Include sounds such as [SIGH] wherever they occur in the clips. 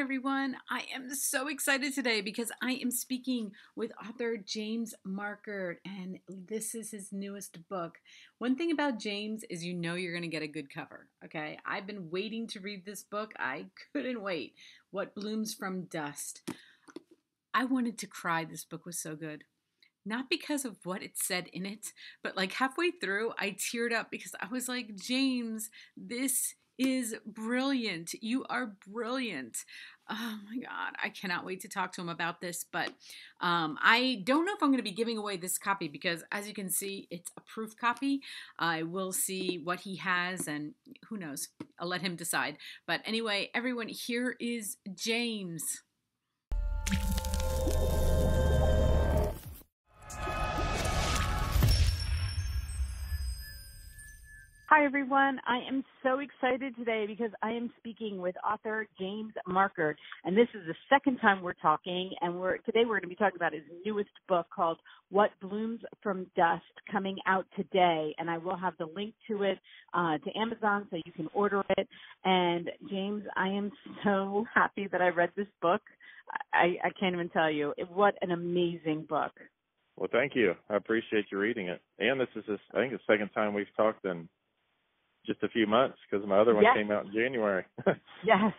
everyone. I am so excited today because I am speaking with author James Markert, and this is his newest book. One thing about James is you know you're going to get a good cover. Okay, I've been waiting to read this book. I couldn't wait. What Blooms from Dust. I wanted to cry. This book was so good. Not because of what it said in it, but like halfway through, I teared up because I was like, James, this is brilliant. You are brilliant. Oh my God, I cannot wait to talk to him about this. But um, I don't know if I'm going to be giving away this copy because, as you can see, it's a proof copy. I will see what he has, and who knows? I'll let him decide. But anyway, everyone, here is James. Hi, everyone. I am so excited today because I am speaking with author James Markert, and this is the second time we're talking. And we're today we're going to be talking about his newest book called "What Blooms from Dust," coming out today. And I will have the link to it uh, to Amazon so you can order it. And James, I am so happy that I read this book. I, I can't even tell you what an amazing book. Well, thank you. I appreciate you reading it. And this is, I think, the second time we've talked in just a few months because my other one yes. came out in January. [LAUGHS] yes.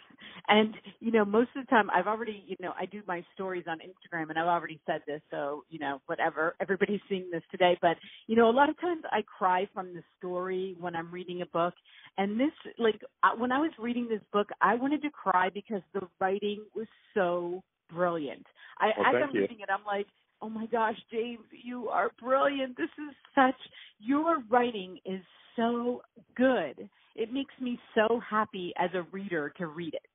And you know, most of the time I've already, you know, I do my stories on Instagram and I've already said this, so, you know, whatever. Everybody's seeing this today, but you know, a lot of times I cry from the story when I'm reading a book. And this like when I was reading this book, I wanted to cry because the writing was so brilliant. I well, as I'm you. reading it, I'm like, oh my gosh, James, you are brilliant. This is such, your writing is so good. It makes me so happy as a reader to read it.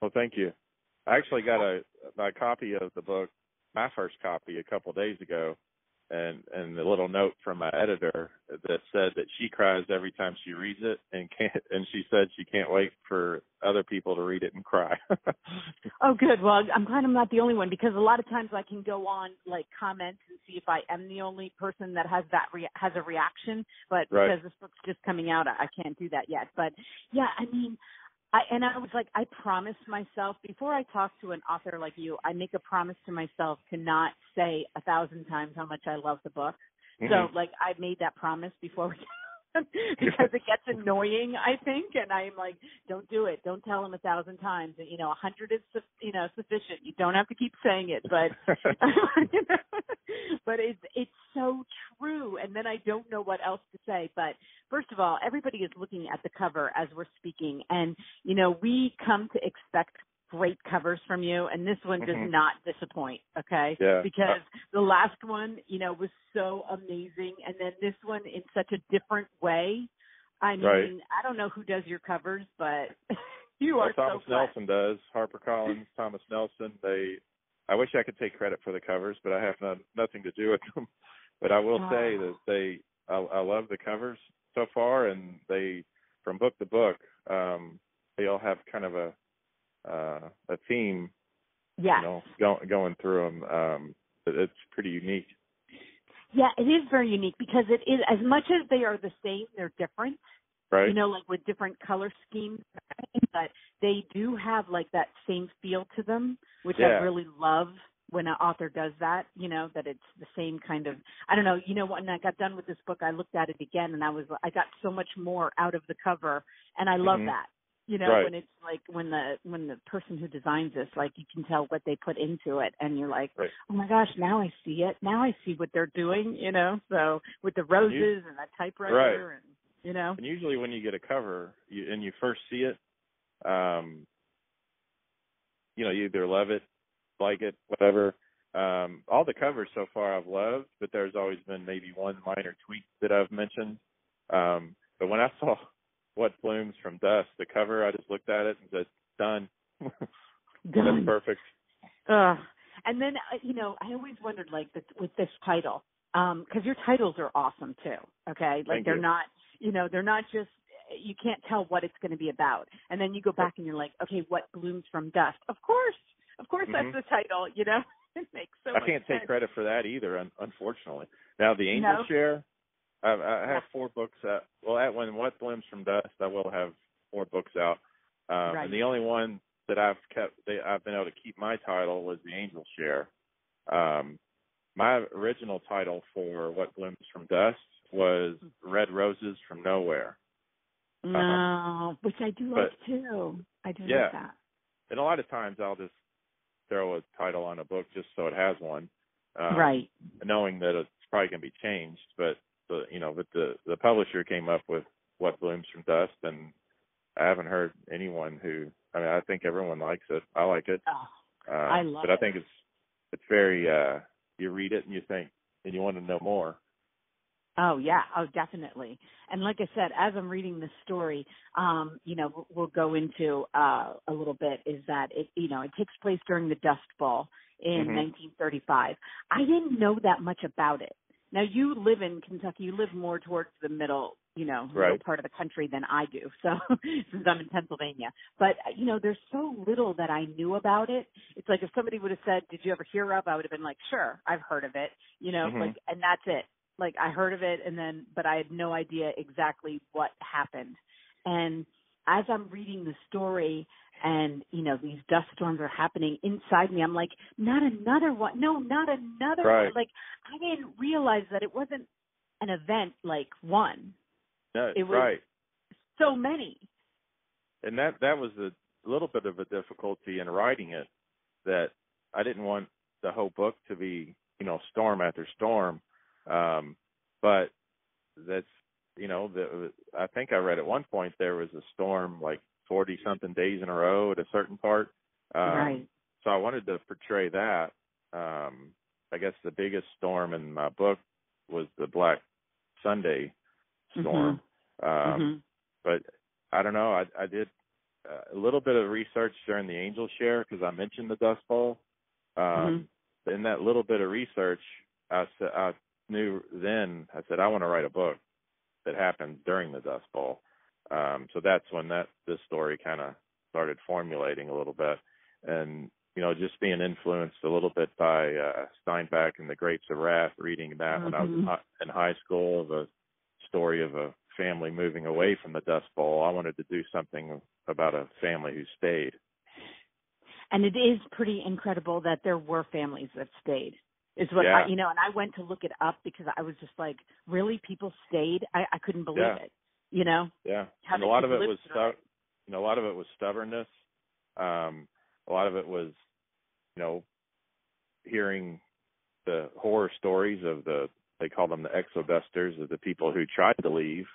Well, thank you. I actually got a my copy of the book, my first copy, a couple of days ago, and and the little note from my editor that said that she cries every time she reads it and can't and she said she can't wait for other people to read it and cry. [LAUGHS] oh good. Well, I'm glad I'm not the only one because a lot of times I can go on like comments and see if I am the only person that has that rea- has a reaction, but right. because this book's just coming out I can't do that yet. But yeah, I mean I and I was like, I promised myself before I talk to an author like you, I make a promise to myself to not say a thousand times how much I love the book. Mm-hmm. So like I made that promise before we [LAUGHS] [LAUGHS] because it gets annoying, I think, and I'm like, don't do it. Don't tell him a thousand times. You know, a hundred is, you know, sufficient. You don't have to keep saying it, but, you [LAUGHS] know, but it's it's so true. And then I don't know what else to say. But first of all, everybody is looking at the cover as we're speaking, and you know, we come to expect great covers from you, and this one does mm-hmm. not disappoint. Okay, yeah. because the last one, you know, was so amazing, and then this one in such a different way. I mean, right. I don't know who does your covers, but [LAUGHS] you well, are Thomas so Nelson does. Harper Collins, [LAUGHS] Thomas Nelson. They. I wish I could take credit for the covers, but I have no, nothing to do with them. [LAUGHS] But I will oh. say that they. I, I love the covers so far, and they, from book to book, um, they all have kind of a uh, a theme. Yeah. You know, go, going through them, um, it's pretty unique. Yeah, it is very unique because it is as much as they are the same, they're different. Right. You know, like with different color schemes, but they do have like that same feel to them, which yeah. I really love when an author does that, you know, that it's the same kind of I don't know, you know when I got done with this book I looked at it again and I was I got so much more out of the cover and I love mm-hmm. that. You know, right. when it's like when the when the person who designs this, like you can tell what they put into it and you're like, right. Oh my gosh, now I see it. Now I see what they're doing, you know. So with the roses you, and the typewriter right. and you know. And usually when you get a cover you, and you first see it, um you know, you either love it, like it, whatever. Um, all the covers so far I've loved, but there's always been maybe one minor tweak that I've mentioned. Um, but when I saw what blooms from dust, the cover, I just looked at it and said, "Done." [LAUGHS] Done. That's perfect. Uh, and then uh, you know, I always wondered like with this title, um, because your titles are awesome too. Okay, like Thank they're you. not, you know, they're not just you can't tell what it's going to be about. And then you go back and you're like, okay, what blooms from dust? Of course, of course, mm-hmm. that's the title. You know, [LAUGHS] it makes so. I can't sense. take credit for that either, un- unfortunately. Now the Angel No. Share, I, I have four books. Out, well, at when What Blooms from Dust, I will have four books out. Um, Right. And the only one that I've kept, they, I've been able to keep my title was the Angel Share. Um, my original title for What Blooms from Dust was Red Roses from Nowhere. No, uh-huh. which I do like too. I do yeah. like that. And a lot of times I'll just throw a title on a book just so it has one. Um, right. Knowing that it's probably going to be changed, but the you know, but the the publisher came up with What Blooms from Dust, and I haven't heard anyone who. I mean, I think everyone likes it. I like it. Oh, uh, I love but it. I think it's it's very. uh You read it and you think, and you want to know more. Oh yeah, oh definitely. And like I said, as I'm reading this story, um, you know, we'll go into uh, a little bit is that it, you know, it takes place during the Dust Bowl in mm-hmm. 1935. I didn't know that much about it. Now you live in Kentucky, you live more towards the middle, you know, right. middle part of the country than I do. [LAUGHS] So since I'm in Pennsylvania, but you know, there's so little that I knew about it. It's like if somebody would have said, "Did you ever hear of?" I would have been like, "Sure, I've heard of it." You know, mm-hmm. like, and that's it like I heard of it and then but I had no idea exactly what happened. And as I'm reading the story and you know these dust storms are happening inside me, I'm like, not another one. No, not another right. one. Like I didn't realize that it wasn't an event like one. No, it was right. so many. And that that was a little bit of a difficulty in writing it that I didn't want the whole book to be, you know, storm after storm um, but that's you know the I think I read at one point there was a storm like forty something days in a row at a certain part. Um, right. So I wanted to portray that. Um, I guess the biggest storm in my book was the Black Sunday storm. Mm-hmm. Um, mm-hmm. But I don't know. I, I did uh, a little bit of research during the Angel Share because I mentioned the Dust Bowl. Um, mm-hmm. In that little bit of research, I, I knew then I said I want to write a book that happened during the Dust Bowl. Um, so that's when that this story kind of started formulating a little bit, and you know just being influenced a little bit by uh, Steinbeck and the Grapes of Wrath, reading that mm-hmm. when I was in Mm-hmm. high, high school of a story of a family moving away from the Dust Bowl. I wanted to do something about a family who stayed. And it is pretty incredible that there were families that stayed is what yeah. I, you know, and I went to look it up because I was just like, really, people stayed. I, I couldn't believe yeah. it. You know. Yeah. And a lot of it was, stu- you know, a lot of it was stubbornness. Um, a lot of it was, you know, hearing the horror stories of the they call them the exodusters of the people who tried to leave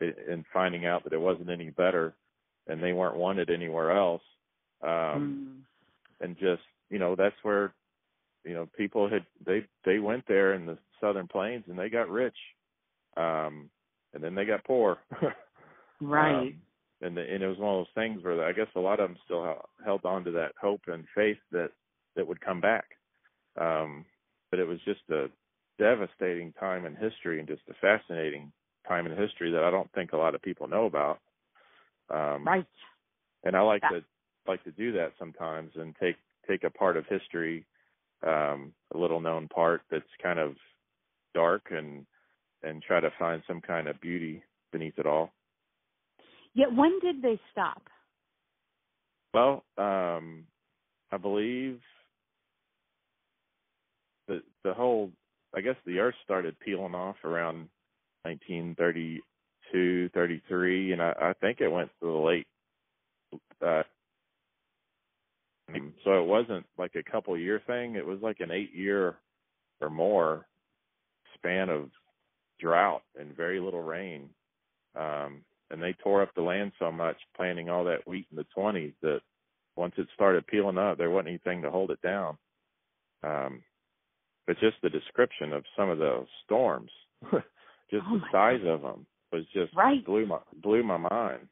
and finding out that it wasn't any better and they weren't wanted anywhere else um mm. and just you know that's where you know people had they they went there in the southern plains and they got rich um and then they got poor. [LAUGHS] Right. Um, and the, and it was one of those things where I guess a lot of them still ha- held on to that hope and faith that that would come back. Um but it was just a devastating time in history and just a fascinating time in history that I don't think a lot of people know about. Um right. and I like yeah. to like to do that sometimes and take take a part of history um, a little known part that's kind of dark and and try to find some kind of beauty beneath it all. Yet when did they stop? Well, um, I believe the the whole I guess the earth started peeling off around 1932, 33, and I, I think it went to the late uh, so it wasn't like a couple year thing. It was like an eight year or more span of drought and very little rain. Um, and they tore up the land so much, planting all that wheat in the 20s, that once it started peeling up, there wasn't anything to hold it down. Um, but just the description of some of those storms, [LAUGHS] just oh the size God. of them, was just right. blew my blew my mind.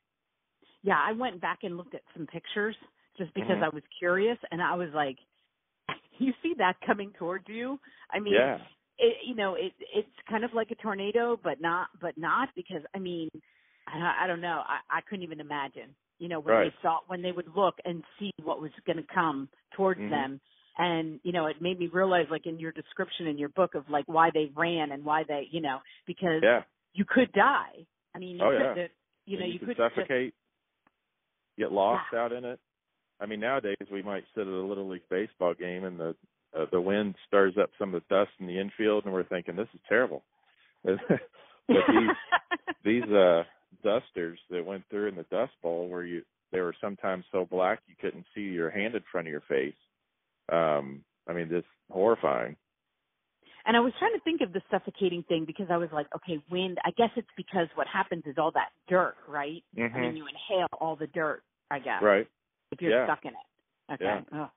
Yeah, I went back and looked at some pictures just because mm-hmm. I was curious, and I was like, [LAUGHS] "You see that coming towards you?" I mean, yeah. It, you know, it it's kind of like a tornado, but not, but not because I mean, I, I don't know, I, I couldn't even imagine, you know, when right. they saw when they would look and see what was going to come towards mm-hmm. them, and you know, it made me realize, like in your description in your book of like why they ran and why they, you know, because yeah. you could die. I mean, you oh, could, yeah. you know, and you, you could suffocate, just, get lost yeah. out in it. I mean, nowadays we might sit at a little league baseball game and the uh, the wind stirs up some of the dust in the infield, and we're thinking this is terrible. [LAUGHS] but these [LAUGHS] these uh dusters that went through in the dust bowl, where you they were sometimes so black you couldn't see your hand in front of your face. Um, I mean, just horrifying. And I was trying to think of the suffocating thing because I was like, okay, wind. I guess it's because what happens is all that dirt, right? Mm-hmm. I mean, you inhale all the dirt. I guess. Right. If you're Yeah. stuck in it. Okay. Yeah. Oh.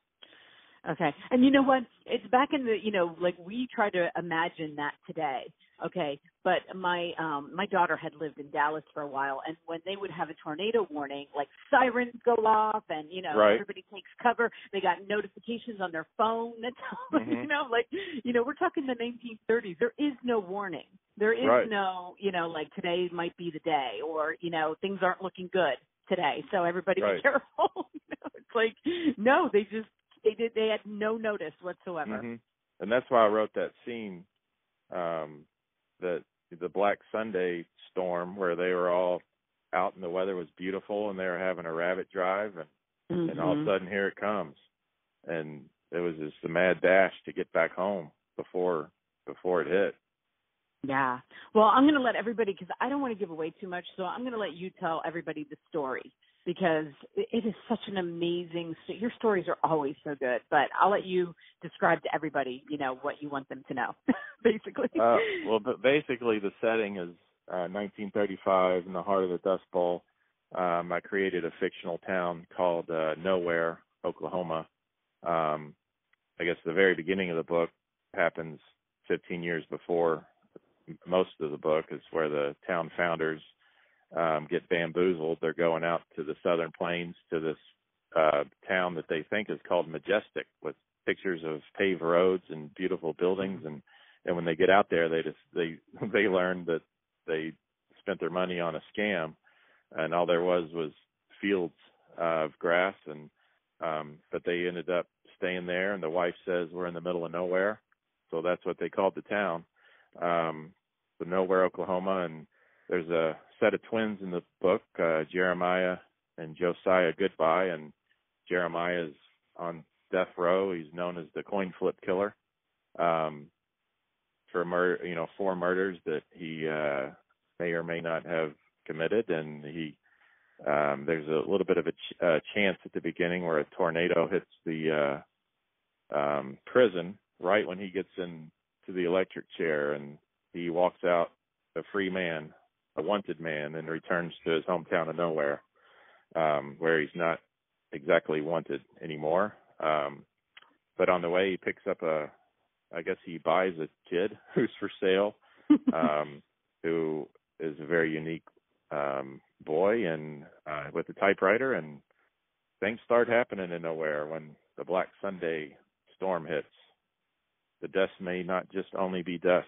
Okay. And you know what? It's back in the, you know, like we try to imagine that today. Okay. But my um my daughter had lived in Dallas for a while and when they would have a tornado warning, like sirens go off and you know, Right. everybody takes cover. They got notifications on their phone that tell them, you know, like you know, we're talking the nineteen thirties. There is no warning. There is Right. no, you know, like today might be the day or, you know, things aren't looking good today. So everybody Right. be [LAUGHS] careful. It's like no, they just they did they had no notice whatsoever. hmm And that's why I wrote that scene, um, that the Black Sunday storm where they were all out and the weather was beautiful and they were having a rabbit drive and, and all of a sudden here it comes. And it was just a mad dash to get back home before before it hit. Yeah. Well, I'm going to let everybody because I don't want to give away too much, so I'm going to let you tell everybody the story because it is such an amazing. Your stories are always so good, but I'll let you describe to everybody, you know, what you want them to know, [LAUGHS] basically. Uh, well, but basically the setting is uh, 1935 in the heart of the Dust Bowl. Um, I created a fictional town called uh, Nowhere, Oklahoma. Um, I guess the very beginning of the book happens 15 years before most of the book is where the town founders um, get bamboozled. They're going out to the southern plains to this uh, town that they think is called Majestic, with pictures of paved roads and beautiful buildings. And and when they get out there, they just they [LAUGHS] they learn that they spent their money on a scam, and all there was was fields of grass. And um, but they ended up staying there. And the wife says we're in the middle of nowhere, so that's what they called the town, um, the Nowhere, Oklahoma. And there's a set of twins in the book, uh, Jeremiah and Josiah Goodbye, and Jeremiah is on death row. He's known as the coin flip killer um, for murder, you know, four murders that he uh, may or may not have committed, and he um, there's a little bit of a ch- uh, chance at the beginning where a tornado hits the uh, um, prison right when he gets in to the electric chair, and he walks out a free man, a wanted man, and returns to his hometown of nowhere, um, where he's not exactly wanted anymore. Um, but on the way, he picks up a, I guess he buys a kid [LAUGHS] who's for sale, [LAUGHS] um, who is a very unique um, boy and uh, with a typewriter, and things start happening in nowhere when the Black Sunday storm hits. The dust may not just only be dust,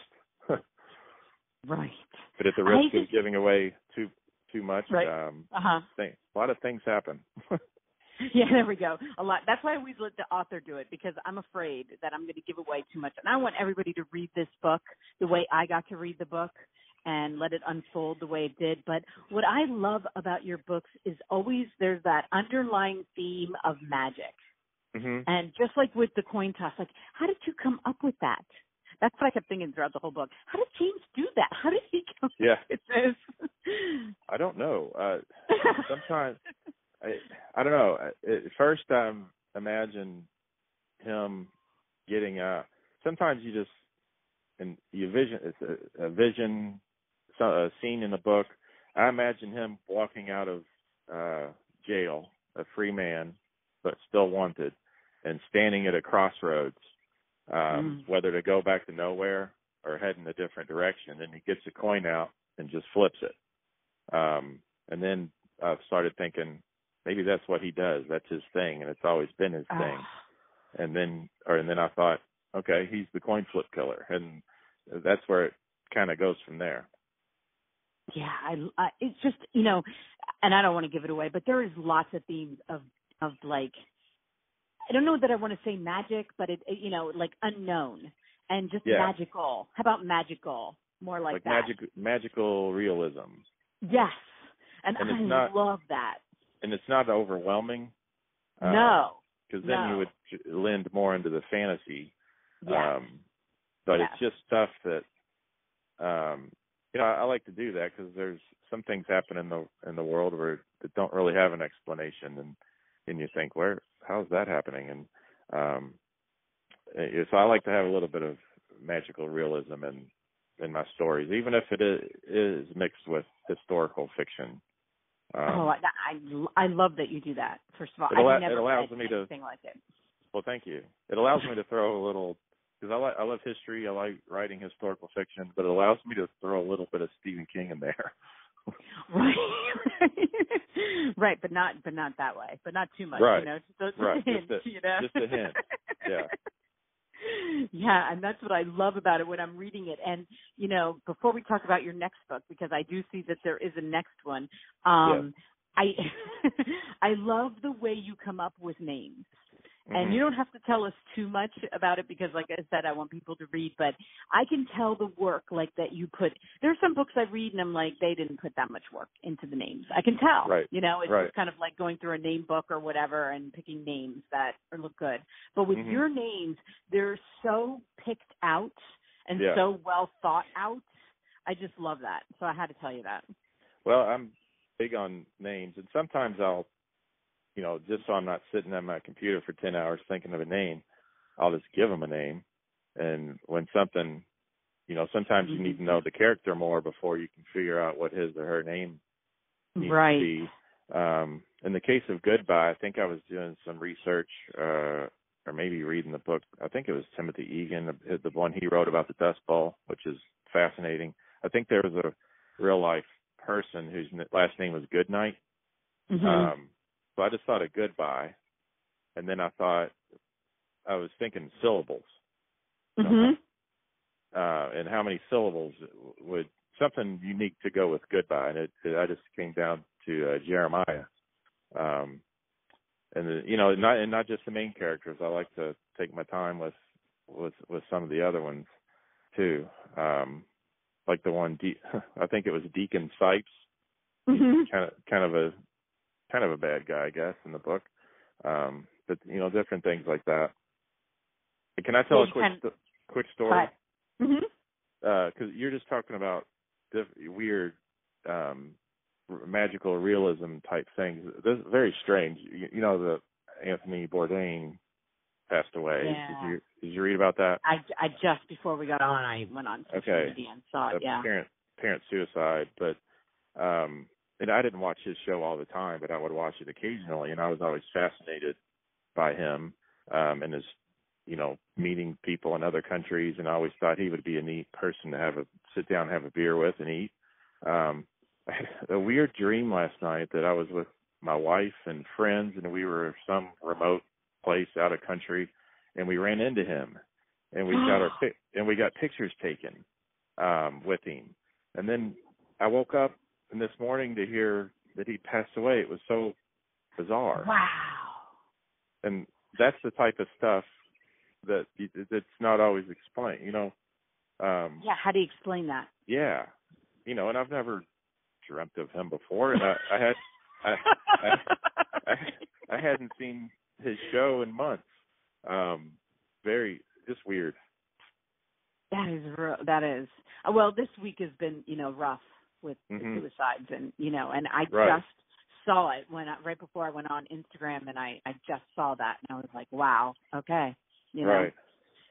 right. but at the risk of giving away too too much, Right. um, Uh huh. thing, a lot of things happen. [LAUGHS] Yeah, there we go. A lot. That's why I always let the author do it because I'm afraid that I'm going to give away too much. And I want everybody to read this book the way I got to read the book and let it unfold the way it did. But what I love about your books is always there's that underlying theme of magic. hmm And just like with the coin toss, like, how did you come up with that? That's what I kept thinking throughout the whole book. How did James do that? How did he come Yeah. with this? I don't know. Uh, [LAUGHS] sometimes I I don't know. At first, I imagine him getting a. Sometimes you just and you vision it's a, a vision, a scene in the book. I imagine him walking out of uh jail, a free man, but still wanted, and standing at a crossroads, um, Mm. whether to go back to nowhere or head in a different direction. And he gets a coin out and just flips it. Um, and then I started thinking maybe that's what he does. That's his thing, and it's always been his thing. Ah. And then, or and then I thought, okay, he's the coin flip killer, and that's where it kind of goes from there. Yeah, I, I it's just you know, and I don't want to give it away, but there is lots of themes of of like I don't know that I want to say magic, but it, it you know like unknown and just Yeah. magical. How about magical? More like, Like, that. magic, magical realism, Yes, and, And I not- love that. and it's not overwhelming. Um, no. Because then no. you would lend more into the fantasy. Yeah. Um, but Yes. it's just stuff that, um, you know, I, I like to do that because there's some things happen in the in the world where that don't really have an explanation, and and you think, where, how's that happening? And um, eh, so I like to have a little bit of magical realism in in my stories, even if it is, is mixed with historical fiction. Um, oh, I, I I love that you do that. First of all, It I've never it allows me to- like it. Well, thank you. It allows me to throw a little because I like I love history. I like writing historical fiction, but it allows me to throw a little bit of Stephen King in there. [LAUGHS] Right. Right, but not but not that way. But not too much, Right. you know. Just those Right, [LAUGHS] just a- you know. just a hint. Yeah. [LAUGHS] Yeah, and that's what I love about it when I'm reading it. And you know, before we talk about your next book, because I do see that there is a next one, um, I [LAUGHS] I love the way you come up with names. And Mhm. you don't have to tell us too much about it because, like I said, I want people to read. But I can tell the work like that you put. There's some books I read and I'm like, they didn't put that much work into the names. I can tell. Right. You know, it's Right. just kind of like going through a name book or whatever and picking names that look good. But with Mhm. your names, they're so picked out and Yeah. so well thought out. I just love that. So I had to tell you that. Well, I'm big on names, and sometimes I'll, you know, just so I'm not sitting at my computer for ten hours thinking of a name, I'll just give them a name. And when something, you know, sometimes you need to know the character more before you can figure out what his or her name needs Right. to be. Um, in the case of Goodbye, I think I was doing some research, uh, or maybe reading the book. I think it was Timothy Egan, the, the one he wrote about the Dust Bowl, which is fascinating. I think there was a real life person whose n- last name was Goodnight. Mhm. Um, so I just thought of Goodbye, and then I thought I was thinking syllables mhm. uh, and how many syllables would something unique to go with goodbye, and it, it I just came down to uh, Jeremiah, um, and the, you know not and not just the main characters. I like to take my time with with with some of the other ones too, um, like the one De- [LAUGHS] I think it was Deacon Sipes, Mhm. kind of kind of a kind of a bad guy, I guess, in the book. Um, but you know, different things like that. Can I tell Yeah, a quick sto- quick story? But, mhm. because you're just talking about diff- weird um r- magical realism type things. This is very strange. You, you know the Anthony Bourdain passed away. Yeah. Did you did you read about that? I, I just before we got on, I went on social Okay. media and saw it. Uh, Yeah. Parent parent suicide, but um and I didn't watch his show all the time, but I would watch it occasionally and I was always fascinated by him um and his you know, meeting people in other countries and I always thought he would be a neat person to have a sit down, have a beer with and eat. Um I [LAUGHS] had a weird dream last night that I was with my wife and friends and we were some remote place out of country and we ran into him and we got our [GASPS] and we got pictures taken um with him. And then I woke up and this morning to hear that he passed away. It was so bizarre Wow. and that's the type of stuff that that's not always explained you know um Yeah. How do you explain that? yeah you know and i've never dreamt of him before and i i had I, I i hadn't seen his show in months um very just weird That is real. That is. Well, this week has been, you know, rough with the Mhm. suicides, and you know, and I Right. just saw it when I, right before I went on Instagram, and I I just saw that, and I was like, wow, okay, you know. right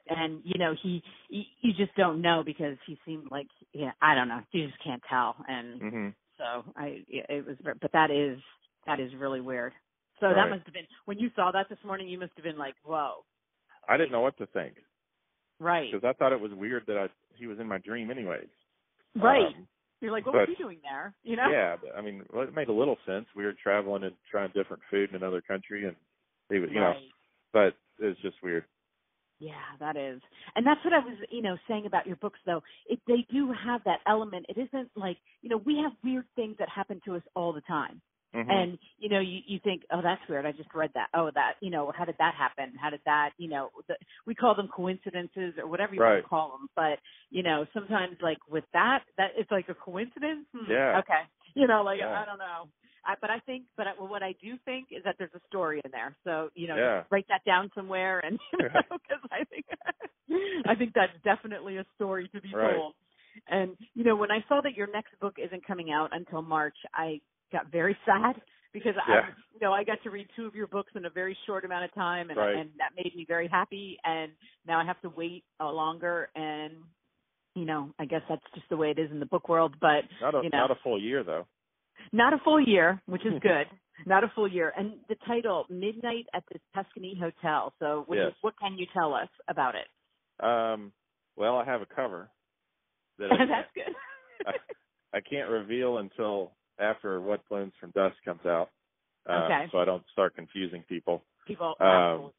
And you know, he, he you just don't know because he seemed like, yeah, I don't know, you just can't tell, and mhm so I it was, but that is that is really weird. So that must have been when you saw that this morning. You must have been like, whoa, i didn't know what to think right, because i thought it was weird that i he was in my dream anyways right. um, You're like, what but- was he doing there? You know? Yeah, but, I mean, well, it made a little sense. We were traveling and trying different food in another country, and he was, you know, but it's just weird. Yeah, that is. And that's what I was, you know, saying about your books though. If they do have that element, it isn't like, you know, we have weird things that happen to us all the time. Mhm. And, you know, you, you think, oh, that's weird. I just read that. Oh, that, you know, how did that happen? How did that, you know, the, we call them coincidences or whatever you want to call them. But, you know, sometimes like with that, that it's like a coincidence. Hmm, Yeah. Okay. You know, like, Yeah. I don't know. I, but I think, but I, well, what I do think is that there's a story in there. So you know, Yeah. write that down somewhere, and [LAUGHS] you know, because I think [LAUGHS] I think that's definitely a story to be Right. told. And you know, when I saw that your next book isn't coming out until March, I got very [LAUGHS] sad because I, you know, I got to read two of your books in a very short amount of time, and Right. and that made me very happy. And now I have to wait uh, longer, and you know, I guess that's just the way it is in the book world. But Not a you know. not a full year though. not a full year, which is [LAUGHS] good. Not a full year. And the title, Midnight at the Tuscany Hotel. So what, you- what can you tell us about it? Um, well, I have a cover that [LAUGHS] I, That's good. I can't reveal until after What Blooms from Dust comes out, uh, Okay. so I don't start confusing people. People, Um,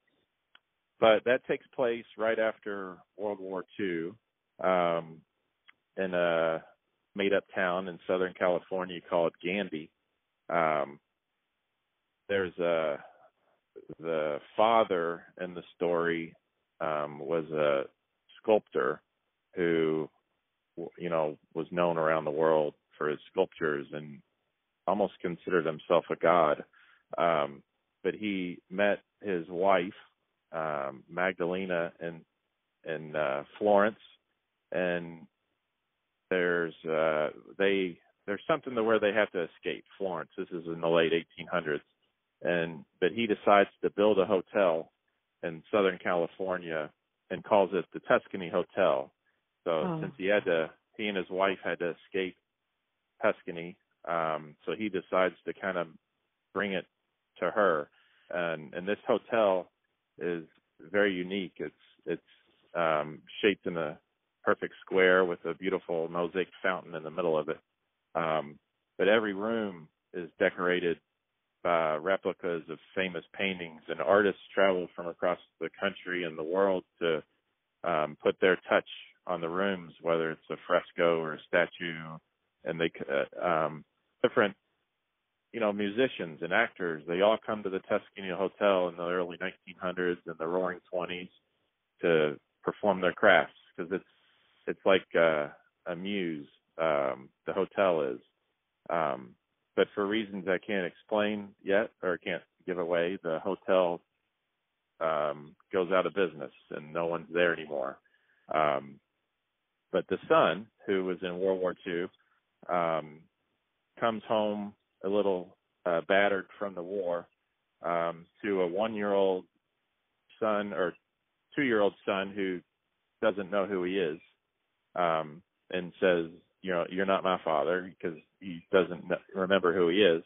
but that takes place right after World War II um, in a made-up town in Southern California called Gandy. Um, there's a the father in the story um, was a sculptor who, you know, was known around the world for his sculptures and almost considered himself a god. Um, but he met his wife um, Magdalena in in uh, Florence, and there's uh, they there's something to where they have to escape Florence. This is in the late 1800s, and but he decides to build a hotel in Southern California and calls it the Tuscany Hotel. So Oh. since he had to, he and his wife had to escape Tuscany, um, so he decides to kind of bring it to her, and and this hotel is very unique. It's it's um, shaped in a perfect square with a beautiful mosaic fountain in the middle of it. Um, but every room is decorated by replicas of famous paintings, and artists travel from across the country and the world to um, put their touch on the rooms, whether it's a fresco or a statue, and they uh, um, different you know, musicians and actors, they all come to the Tuscany Hotel in the early 1900s and the Roaring 20s to perform their crafts because it's it's like uh, a muse. Um, the hotel is, um, but for reasons I can't explain yet or can't give away, the hotel um, goes out of business and no one's there anymore. Um, but the son, who was in World War II, um, comes home a little uh, battered from the war um, to a one-year-old son or two-year-old son who doesn't know who he is um, and says, "You know, you're not my father," because he doesn't remember who he is.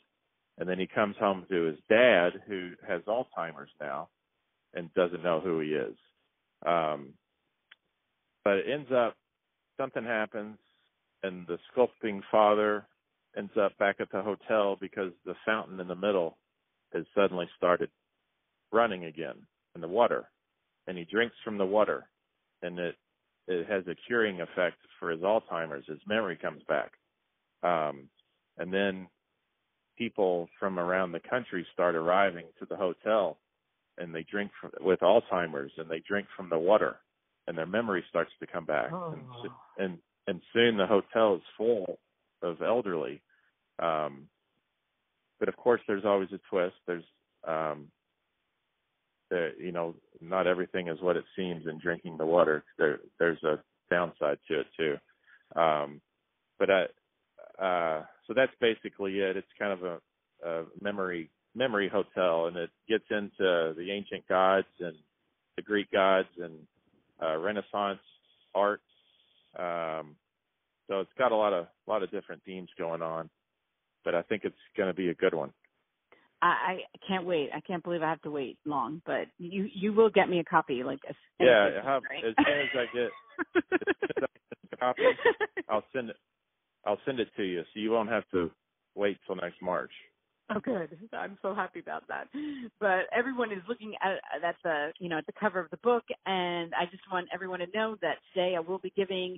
And then he comes home to his dad, who has Alzheimer's now, and doesn't know who he is. Um, but it ends up something happens, and the sculpting father ends up back at the hotel because the fountain in the middle has suddenly started running again in the water. And he drinks from the water and it it has a curing effect for his alzheimer's his memory comes back. Um and then people from around the country start arriving to the hotel and they drink from, with alzheimer's and they drink from the water and their memory starts to come back. And, and and soon the hotel is full of elderly. Um, but of course, there's always a twist. There's, um, the, you know, not everything is what it seems in drinking the water. There, there's a downside to it too. Um, but I, uh, so that's basically it. It's kind of a, a memory memory hotel, and it gets into the ancient gods and the Greek gods and uh, Renaissance art. Um, so it's got a lot of a lot of different themes going on, but I think it's going to be a good one. I, I can't wait. I can't believe I have to wait long, but you you will get me a copy, like as Yeah, ASAP, how, right? as soon as I get as soon as I get a copy, I'll send it. I'll send it to you, so you won't have to wait till next March. Oh, good. [LAUGHS] I'm so happy about that. But everyone is looking at at the you know at the cover of the book, and I just want everyone to know that today I will be giving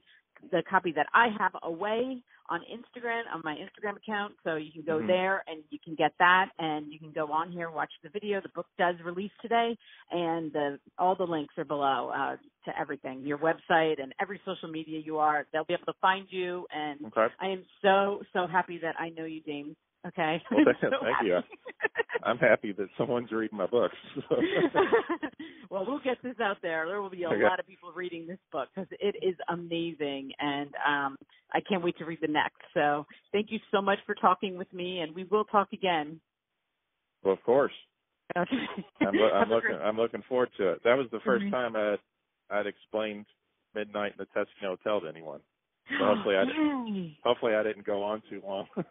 the copy that I have away on Instagram on my Instagram account. So you can go Mhm. there and you can get that, and you can go on here watch the video. The book does release today, and the, all the links are below uh, to everything, your website and every social media you are. They'll be able to find you and Okay. I am so so happy that I know you, James. Okay. Well, thank, [LAUGHS] So thank you. I'm happy that someone's reading my books. So. [LAUGHS] [LAUGHS] well, we'll get this out there. There will be a Okay. lot of people reading this book because it is amazing, and um, I can't wait to read the next. So, thank you so much for talking with me, and we will talk again. well, of course. Okay. I'm, lo- I'm looking. I'm looking forward to it. That was the 1st Mhm. time I'd I'd explained Midnight in the Tuscany Hotel to anyone. So hopefully I [GASPS] Yay. Hopefully, I didn't go on too long. [LAUGHS]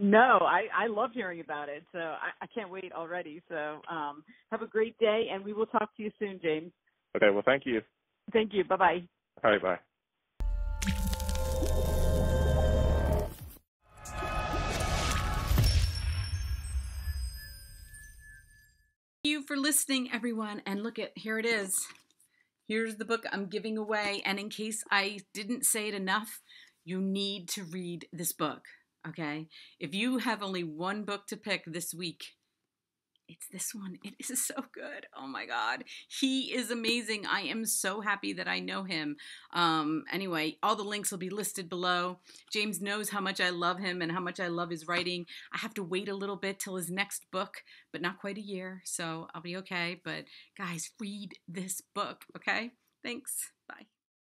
No, I I love hearing about it. So I, I can't wait already. So um, have a great day, and we will talk to you soon, James. okay. Well, thank you. Thank you. Bye bye. All right. Bye. Thank you for listening, everyone. And look at here it is. Here's the book I'm giving away. And in case I didn't say it enough, you need to read this book. Okay? If you have only one book to pick this week, it's this one. It is so good. Oh my God. He is amazing. I am so happy that I know him. Um, anyway, all the links will be listed below. James knows how much I love him and how much I love his writing. I have to wait a little bit till his next book, but not quite a year. So I'll be okay. But guys, read this book, okay? Thanks. Bye.